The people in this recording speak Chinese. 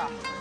了。